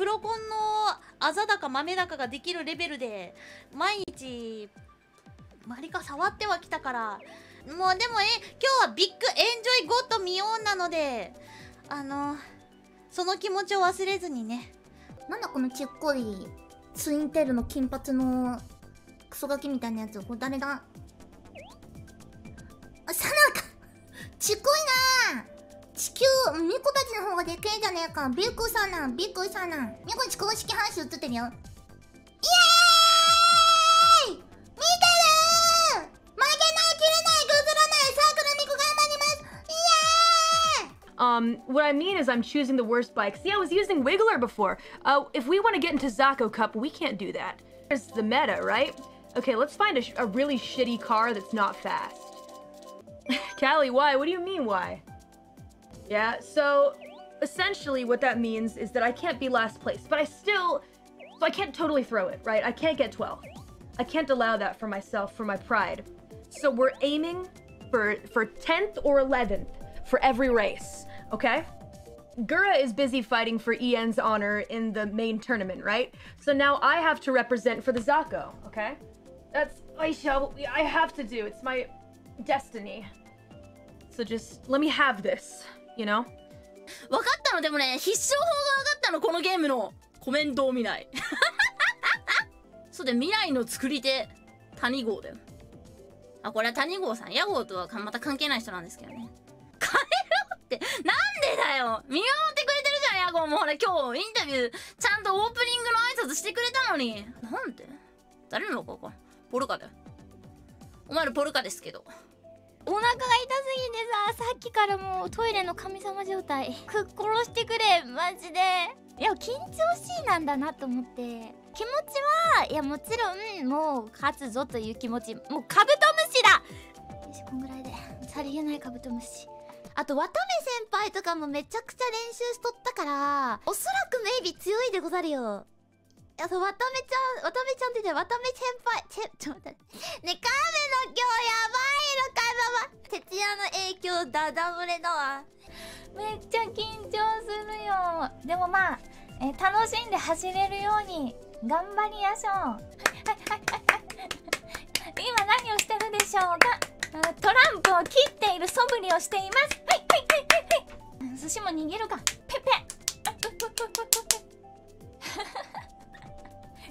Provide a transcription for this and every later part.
プロコンのあざだか豆だかができるレベルで毎日マリカ触ってはきたから。もうでもえ今日はビッグエンジョイゴッドミオンなのであのその気持ちを忘れずにね。なんだこのちっこいツインテールの金髪のクソガキみたいなやつこれ誰だあサナかちっこいな地球ミコたちの方がでけえじゃねえかビッグサナビッグサナミコち公式配信映ってるよイエーイ見てる負けない切れないぐずらないサークルミコ頑張りますイエーイ Um, what I mean is I'm choosing the worst bike. See, I was using Wiggler before. Uh, if we want to get into Zako Cup, we can't do that. There's the meta, right? Okay, let's find a, sh- a really shitty car that's not fast. Callie, why? What do you mean, why? Yeah, so essentially what that means is that I can't be last place, but I still. So I can't totally throw it, right? I can't get 12. I can't allow that for myself, for my pride. So we're aiming for for 10th or 11th for every race, okay? Gura is busy fighting for Ian's honor in the main tournament, right? So now I have to represent for the Zako, okay? That's I shall I have to do. It's my destiny. So just let me have this, you know? 分かったの？でもね必勝法が分かったのこのゲームのコメントを見ない。そうで未来の作り手谷号だよ。あこれは谷号さん屋号とはまた関係ない人なんですけどね。帰ろうって。なんでだよ。見守ってくれてるじゃん屋号も。ほら今日インタビューちゃんとオープニングの挨拶してくれたのに。なんで？誰のここポルカだよ。お前らポルカですけど。お腹が痛すぎてささっきからもうトイレの神様状態。くっ殺してくれマジで。いや緊張しいなんだなと思って。気持ちはいやもちろんもう勝つぞという気持ち。もうカブトムシだ。よしこんぐらいで。さりげないカブトムシ。あと渡部先輩とかもめちゃくちゃ練習しとったからおそらくメイビー強いでござるよ。やそう渡部ちゃん渡部ちゃんって言って渡部先輩ちょちょっと待って。ねカメの今日やばいのかば徹夜の影響ダダ漏れだわ。めっちゃ緊張するよ。でもまあ、え楽しんで走れるように頑張りやしょう。はいはいはい 今何をしてるでしょうか？トランプを切っている素振りをしています。はいはいはいはい寿司も逃げるか。ペペ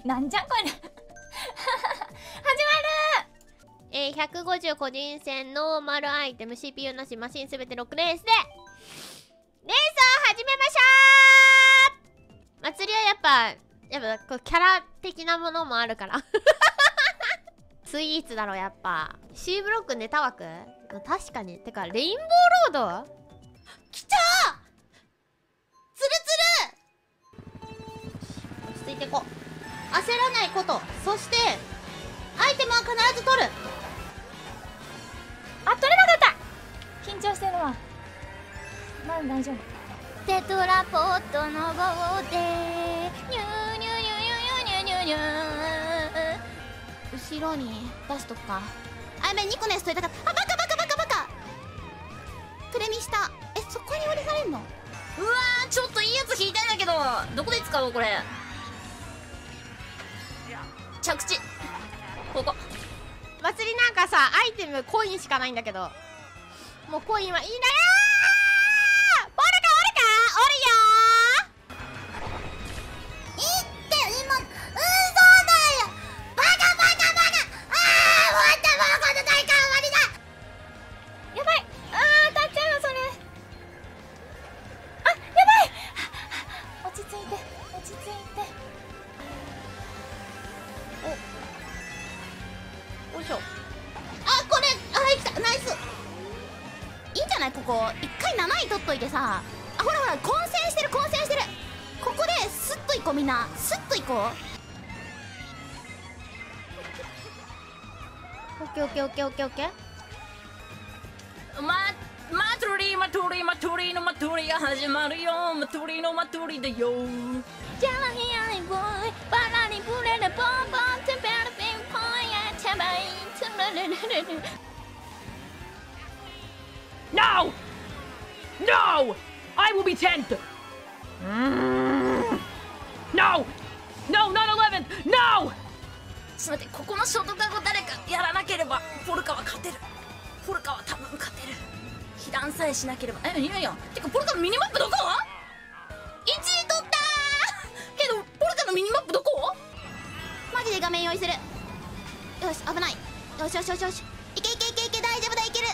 なんじゃこれ 始まる。えー、150個人戦ノーマルアイテム CPU なしマシンすべて6レースで。レースを始めましょう。祭りはやっぱやっぱこうキャラ的なものもあるから。スイーツだろやっぱ。C ブロックネタ枠？確かに。てかレインボーロード？来た！つるつる落ち着いてこう。焦らないこと。そしてアイテムは必ず取る。あ取れなかった。緊張してるわ。まだ大丈夫。テトラポットの棒でニューニューニューニューニューニューニュー後ろに出しとくか。あやべ2個のやつ取りたかった。あバカバカバカバカ。クレミしたえそこに割りされんの？うわーちょっといいやつ引いたんだけど。どこで使おうこれ着地。ここ。祭りなんかさアイテムコインしかないんだけど。もうコインはいいんだよこうみんなスッといこう。オッケーオッケーオッケーオッケーオッケー。まマトリマトリマトリのマトリが始まるよ。マトリのマトリだよ。じゃあヒアイボーイ。バラにブレレボンボンテンペラピンポンやチャバイ。ツルルルルル No! No! I will be 10th! No! No, not 11th! No! ちょっと待ってここのショートカゴ誰かやらなければポルカは勝てる。ポルカは多分勝てる。被弾さえしなければ。えいやいや。てかポルカのミニマップどこ ?1 位取ったー！けどポルカのミニマップどこ？マジで画面用意する。よし危ない。よしよしよしよし。いけいけいけいけ。大丈夫だいける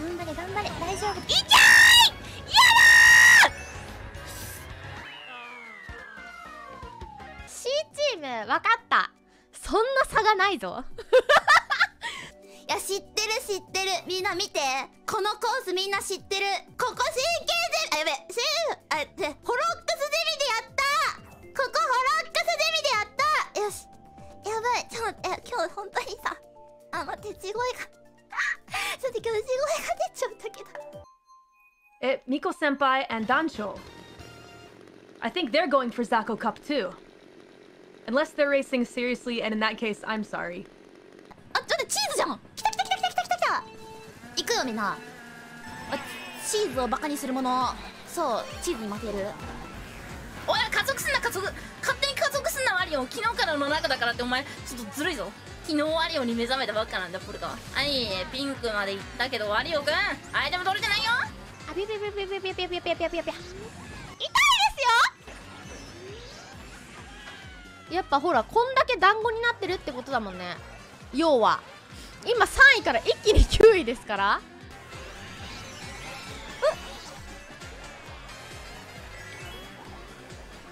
頑張れ頑張れ。大丈夫。いけーい！やだ C チーム分かった。そんな差がないぞ。いや知ってる知ってる。みんな見て。このコースみんな知ってる。ここ CK ゼミあやべセーフあでホロックスゼミでやった。ここホロックスゼミでやった。よし。やばい。ちょっと待って。今日本当にさあ待って地声がちょっと今日地声が出ちゃったけど。It, Miko Senpai and Dancho. I think they're going for Zako Cup too. Unless they're racing seriously, and in that case, I'm sorry. あちょっとチーズじゃん!来た来た来た来た来た来た来た!行くよみんな.あチーズをバカにするものそうチーズに負ける。おい加速すんな加速。勝手に加速すんなワリオ。昨日からの中だからってお前ちょっとずるいぞ。昨日ワリオに目覚めたばっかなんだポルカははいピンクまで行ったけどワリオくんアイテム取れてないよ。あびびびびびびびびびびびびやっぱほらこんだけ団子になってるってことだもんね。要は。今3位から一気に9位ですから。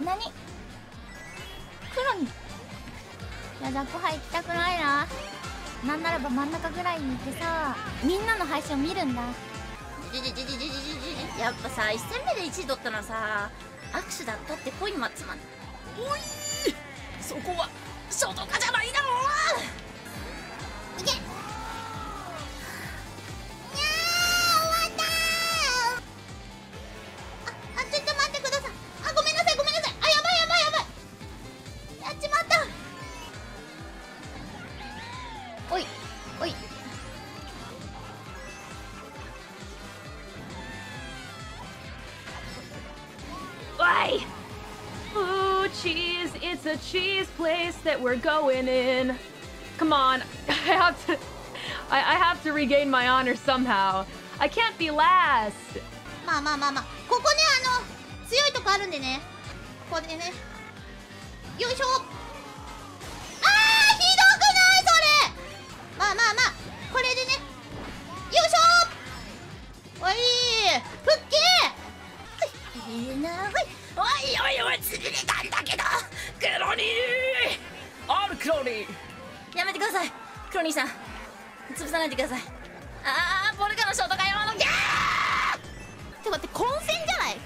何？黒に。いやだ後輩行きたくないな。なんならば真ん中ぐらいに行ってさみんなの配信を見るんだ。やっぱさ1戦目で1位取ったのはさ握手だったって恋はつまんおいそこは書道家じゃないだろう。いけ。that we're going in. Come on, I have to. I, I have to regain my honor somehow. I can't be last. まあまあまあまあここねあの強いとこあるんでねここでねよいしょ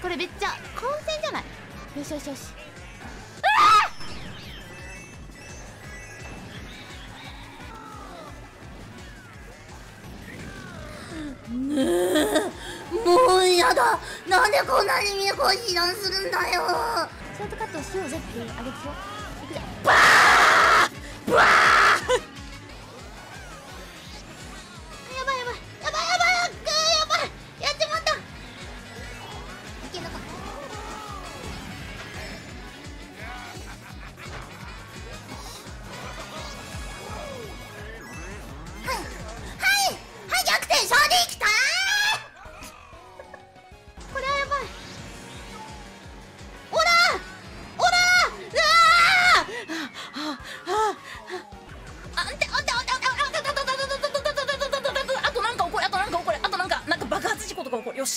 これめっちゃ混戦じゃない？よしよしよし。もうやだ！なんでこんなにみんなこう避難するんだよ！ショートカットをしようぜってあれですよよ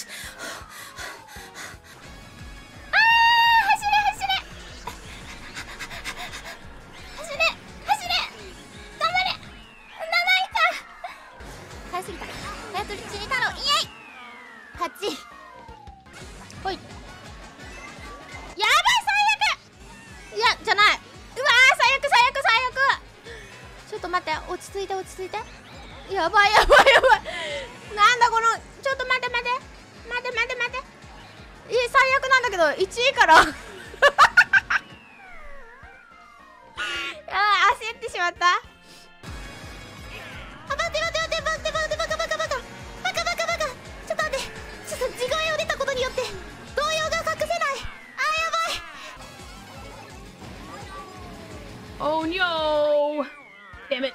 Damn it.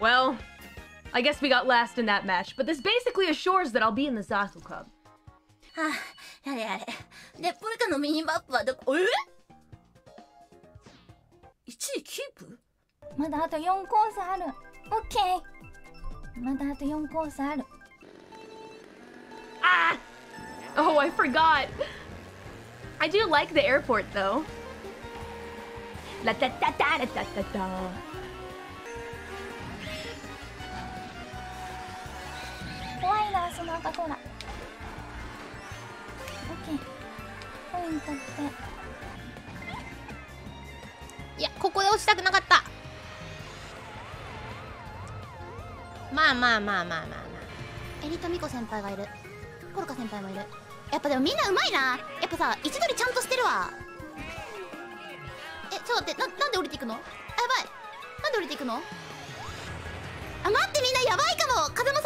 Well, I guess we got last in that match, but this basically assures that I'll be in the Zazzle Cup. はあやれやれでポルカのミニマップはどこえ1位キープまだあと4コースあるオッケーまだあと4コースある Ah! Oh, I forgot. I do like the airport though. La da da da da da da da. その赤コーラオッケー。ポイントって。いやここで落ちたくなかった。まあまあまあまあまあまあ。エリトミコ先輩がいる。ポルカ先輩もいる。やっぱでもみんなうまいな。やっぱさ位置取りちゃんとしてるわ。えちょっと待ってななんで降りていくの？あやばい。なんで降りていくの？あ待ってみんなやばいかも。風間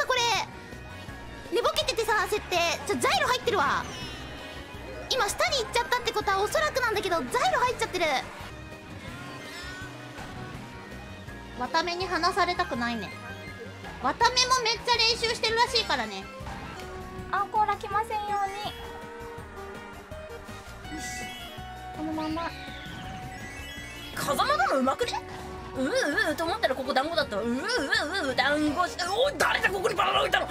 ぼけててさ設定ちょザイロ入ってるわ。今下に行っちゃったってことはおそらくなんだけどザイロ入っちゃってる。綿目に離されたくないね。綿目もめっちゃ練習してるらしいからね。あコーラ来ませんように。よしこのまま。風間なのうまくね？ううううと思ったらここ団子だった。わううううう団子しおい誰だここにバナナ置いたの？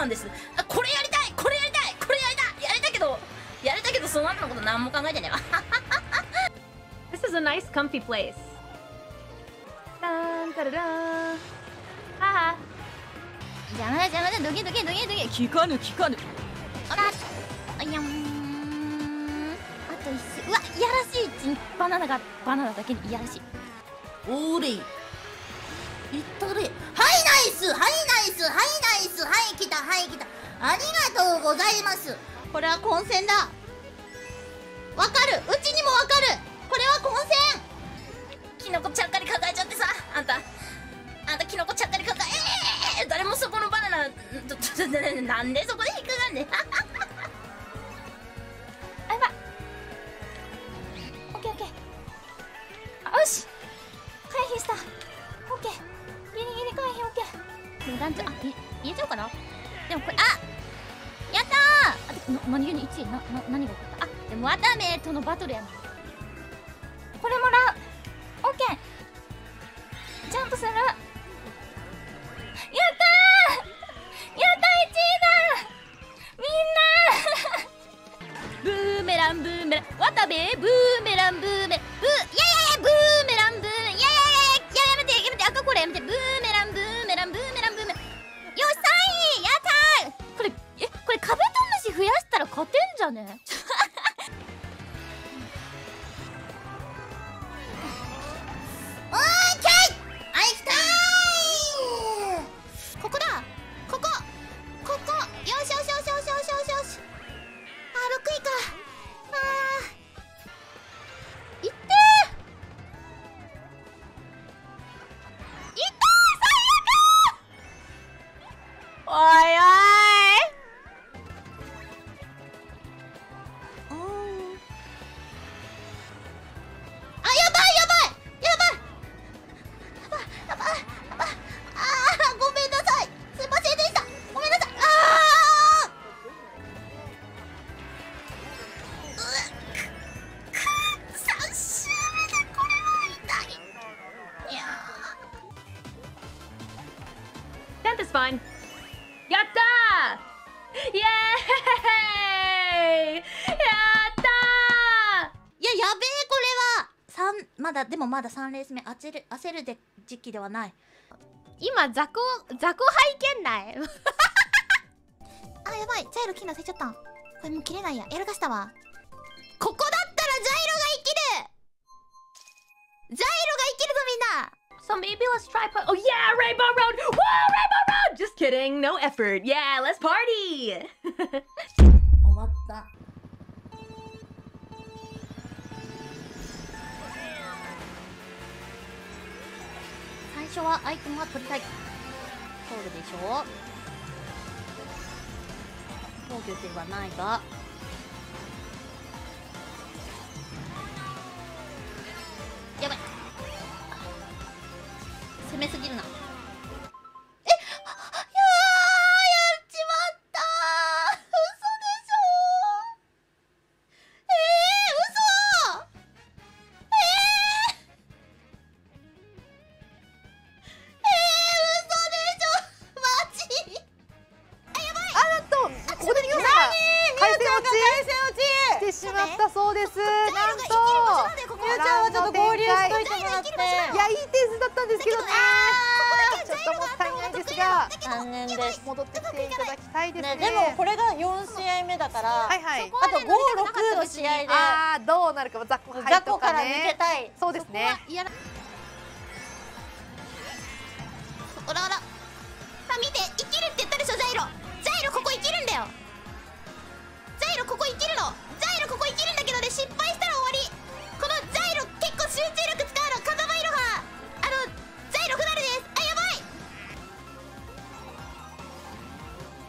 通法違反です。あこれやりたいこれやりたいこれやりたいやりたけどやりたけどその後のこと何も考えてねえわ。This is a nice, comfy place. Dun, da, da, da. Haha. 邪魔だ邪魔だドキドキドキドキ聞かぬ聞かぬあらあやん。あと一周うわいやらしい。ちんバナナがバナナだけにいやらしい。おーれいったれスはいナイスはいナイスはい来たはい来た。ありがとうございます。これは混戦だ。わかる。うちにもわかる。これは混戦。キノコちゃっかり抱えちゃってさ。あんた。あんたキノコちゃっかり抱ええー、誰もそこのバナナなんでそこで引っかかんねん。あ入れちゃおうかな？でもこれあやったー！あな何気に1位なな何が起こった？あでもワタメとのバトルやな。これもらう。オッケー。ちゃんとする。まだでもまだ3レース目焦る焦るで時期ではない今雑魚雑魚拝見ない？あやばいジャイロ切るの忘れちゃったこれもう切れないややらかしたわここだったらジャイロが生きるジャイロが生きるぞみんな So maybe let's try. Po- oh yeah, Rainbow Road! Whoa, Rainbow Road! Just kidding, no effort. Yeah, let's party. 終わった初はアイテムは取りたい。通るでしょ防御ではないが。が残念です。戻ってきていただきたいですね。ねでもこれが4試合目だから、はいはい。あと56の試合で。あーどうなるか雑魚雑杯とか魚から抜けねたい。そうですね。おらおら。あ見て生きるって言ったでしょジャイロ。ジャイロここ生きるんだよ。ジャイロここ生きるの。ジャイロここ生きるんだけどね失敗したら終わり。このジャイロ結構集中力使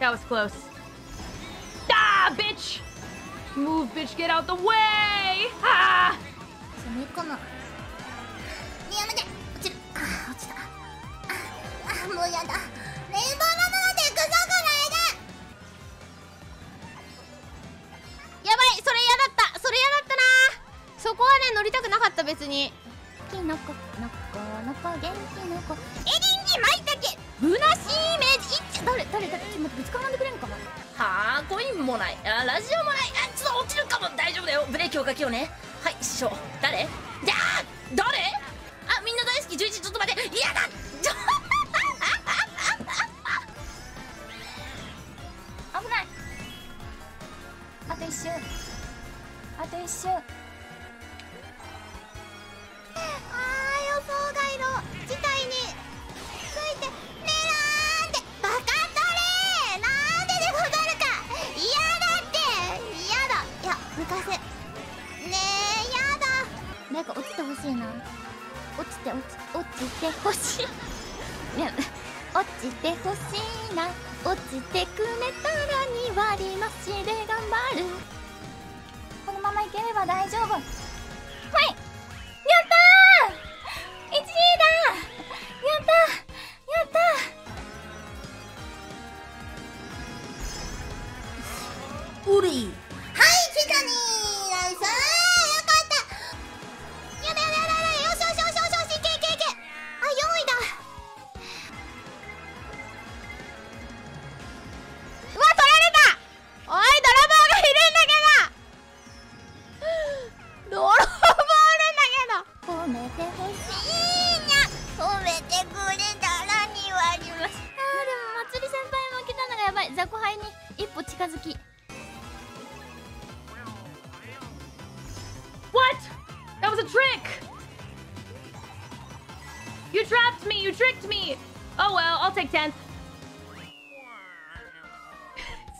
That was close. Ah, bitch! Move, bitch, get out the way! Ah! 攻めかなやめて。落ちる。あー落ちた。ああもうやだ。レインボーなのでクソがないでやばい。それ嫌だった。それ嫌だったな。そこはね乗りたくなかった別に。キノコノコノコ元気の子。エリンギマイタケブナシイメージ。一誰誰誰ちょっとぶつからんでくれんかな。はあコインもない。あラジオもない。あちょっと落ちるかも。大丈夫だよ。ブレーキをかけようね。はい師匠。誰？じゃあ誰あみんな大好き。11ちょっと待って。嫌だ！ちょ危ない。あと一瞬あと一瞬なんか落ちてほしいな。落ちて落ち落ちてほしい。落ちてほしいな。落ちてくれたら2割増しで頑張る。このままいければ大丈夫。はい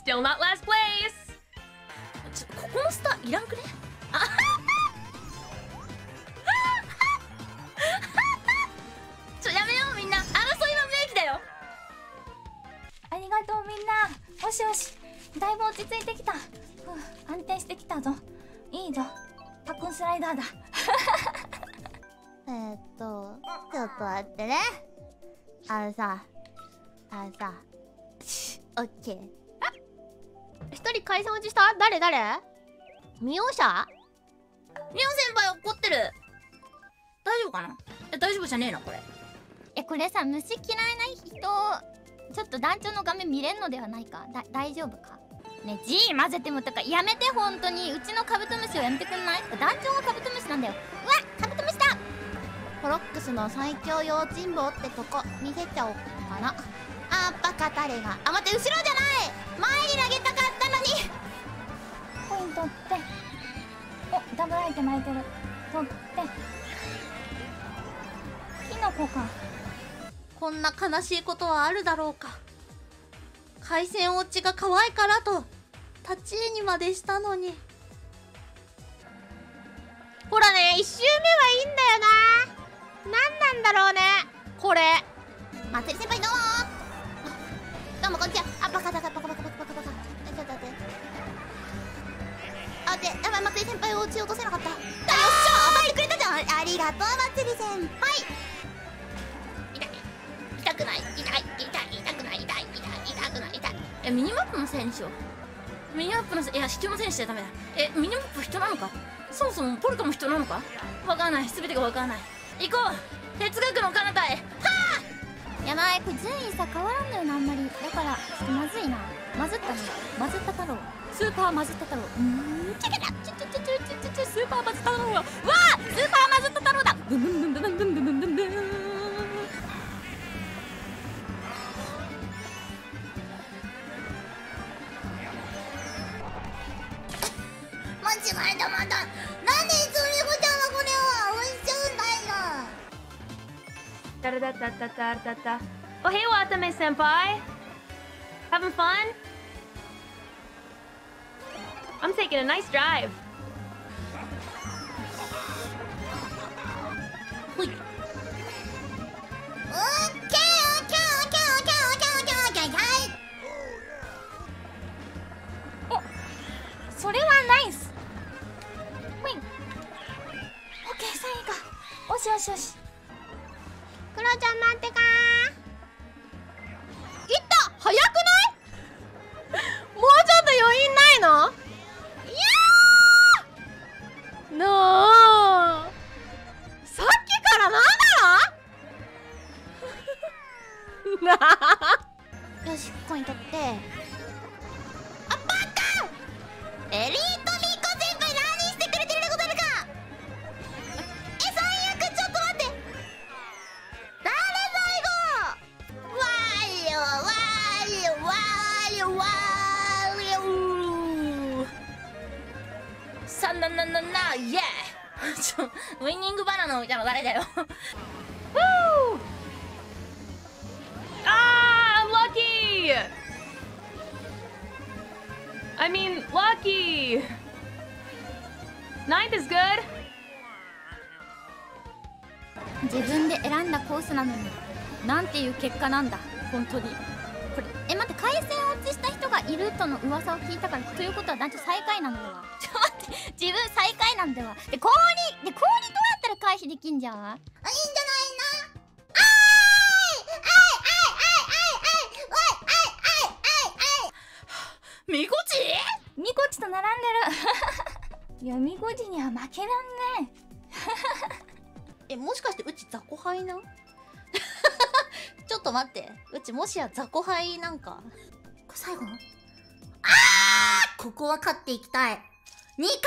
Still not last place! ちょここのスターいらんくね？あ ちょやめようみんな。争いは無益だよ。ありがとうみんな。よしよし。だいぶ落ち着いてきた。ふう安定してきたぞ。いいぞ。パックンスライダーだ。えー、っとちょっと待ってね。あのさあのさ。オッケー一人解散落ちした？誰？誰？ミオシャミオ先輩怒ってる。大丈夫かな？え大丈夫じゃねえなこれ。えこれさ虫嫌いな人ちょっと団長の画面見れんのではないか？だ大丈夫か？ね G 混ぜてもとかやめて本当に。うちのカブトムシをやめてくんない？団長がカブトムシなんだよ。うわカブトムシだ！コロックスの最強用心棒ってとこ見せちゃおうかな。あバカタレが。あ待って後ろじゃない前に投げたかったのに。コイン取って。おダブルアイテム空いてる。取って。キノコか。こんな悲しいことはあるだろうか。海鮮落ちが可愛いからと立ち絵にまでしたのに。ほらね1周目はいいんだよな。何なんだろうね。これ。まつり先輩どうも。どうもこんにちは。あバカだバカバカあでやばいまつり先輩を撃ち落とせなかった。だよっしゃ当たってくれたじゃん。ありがとうまつり先。輩痛くない。痛い。痛い。痛くない。痛い。痛い痛くない。痛い。えミニマップのせいにしようミニマップのせいいや人のせいにしちゃダメだ。えミニマップ人なのか？そもそもポルカも人なのか？わからない。全てがわからない。行こう。哲学の彼方へ。やばいこれ順位さ変わらんのよなあんまり。だからちょっとまずいな。まずったね。まずった太郎スーパーまずった太郎。うーん。チェケだチュチュチュチュチュチュチュスーパーまずった太郎だわあスーパーまずった太郎だ。ブンブンブンブンブン。ブンブンブンブンブン間違えたまたなんでいつみこちゃんはこれを押しちゃうんだよ Da da da da da da da da. Oh hey Watame senpai. Having fun? I'm taking a nice drive. Okay, よしよしよしクロちゃん待ってかー Ninth is good. 自分で選んだコースなのになんていう結果なんだ？本当に。これえ待って回線落ちした人がいるとの噂を聞いたからということは団長最下位なんだわちょっと待って自分最下位なんだわで氷で氷どうやったら回避できんじゃん？あいいんじゃないなあみこち？ミコチと並んでる。いやミコチには負けらんね。えもしかしてうち雑魚杯な？ん ちょっと待って。うちもしや雑魚杯なんか。これ最後？あー！ここは勝っていきたい。2回も当たっ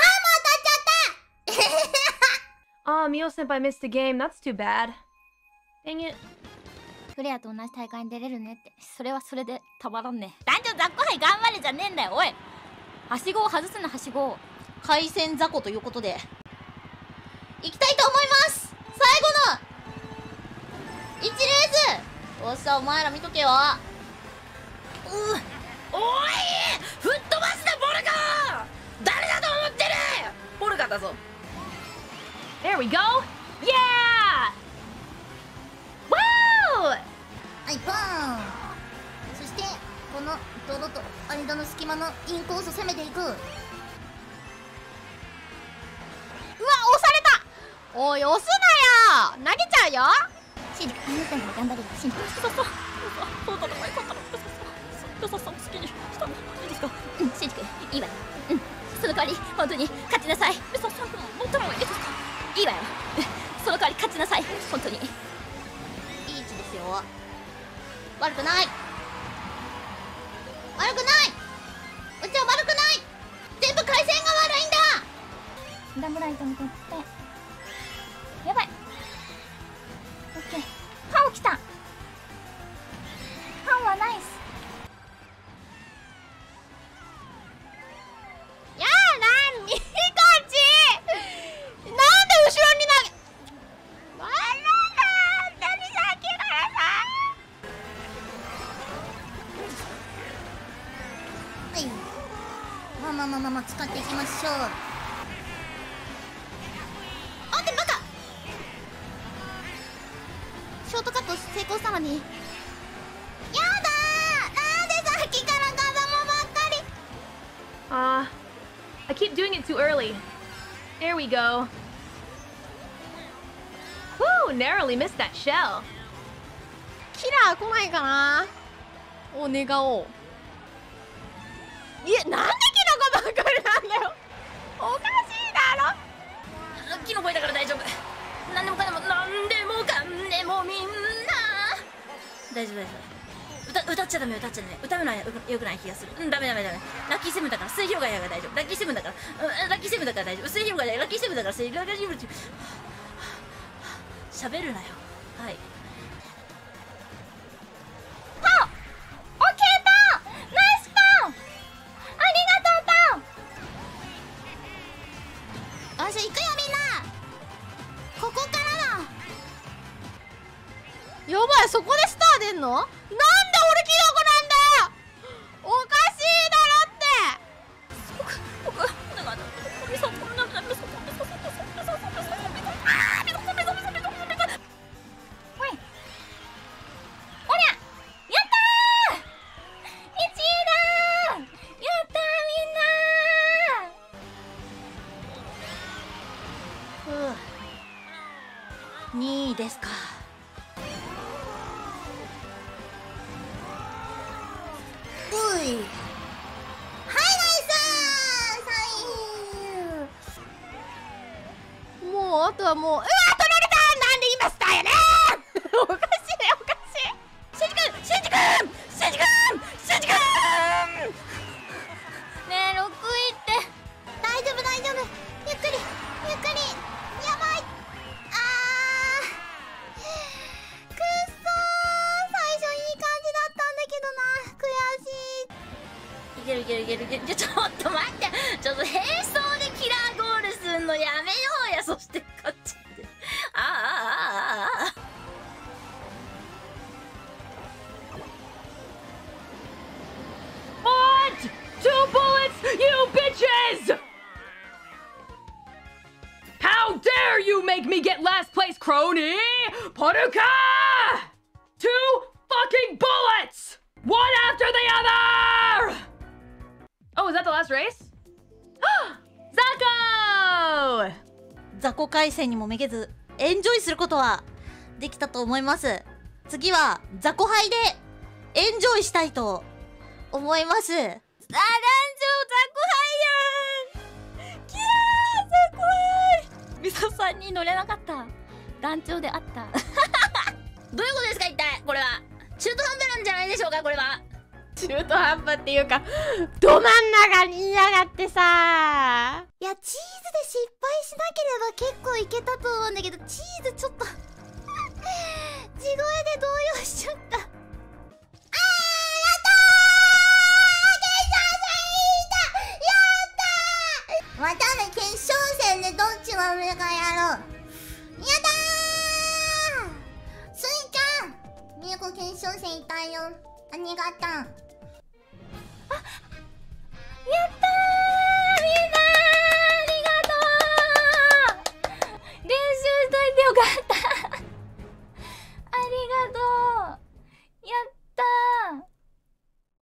ちゃった。Ah, Mio senpai missed a game. That's too bad. Dang it. フレアと同じ大会に出れるねって。それはそれでたまらんね。団長雑魚杯頑張れじゃねえんだよおいはしごを外すなはしご。を海鮮雑魚ということで。いきたいと思います。最後の1レース。おっしゃお前ら見とけよ。おい吹っ飛ばすなポルカ誰だと思ってる。ポルカだぞ。There we go. Yeah! Woo! はいボーンこの泥と間の隙間のインコースを攻めていく。うわ押された。おい押すなよ。投げちゃうよ。シンジ君あなたにも頑張れよシンジそうそうそう。だよかったそうそうそう。好きにしたのいいですかう。んシンジ君いいわようその代わり本当に勝ちなさいそう。そう乗ったのがいいですかいいわよその代わり勝ちなさい本当にいい位置ですよ悪くないライトも取って。やばい。オッケー。ハオ来た。ハオはナイス。やだみこっちなんで後ろに投げバナナ何さっきからさはい。まあまあまあまあ使っていきましょう。I keep doing it too early. There we go. Whew, narrowly missed that shell. キラー来ないかな？を願おう。いやなんでキラーがばっかりなんだよ。おかしいだろ。キノコいだから大丈夫。何でもかんでも何でもかんでもみんな。大丈夫大丈夫歌っちゃダメ歌っちゃダメ。歌うのはよくない気がする。うんダメダメダメ。ラッキーセブンだから水広がりが大丈夫。ラッキーセブンだから、うん、ラッキーセブンだから大丈夫。水広がりラッキーセブンだから水広がり喋るなよ。はい。けるいけるいけるいけるちょちょっと待ってちょっと並走でキラーゴールすんのやめようやそしてこっちであああああああ What? Two bullets, you bitches! How dare you make me get last place, crony! Poruka! 回戦にもめげずエンジョイすることはできたと思います。次は雑魚杯でエンジョイしたいと思います。あ団長ザコハイやん!キャーザコハイミサさんに乗れなかった。団長であった。どういうことですか一体これは。中途半端なんじゃないでしょうかこれは。中途半端っていうかど真ん中にいやがってさ。いやチ敗しなければ結構いけたと思うんだけどチーズちょっと。地声で動揺しちゃった。あーやったー！また！ね決勝戦でどっちが上かやろう。やだー！スイちゃんみゆこ決勝戦いたよ。ありがとう。やったー！った。ありがとう。やったー。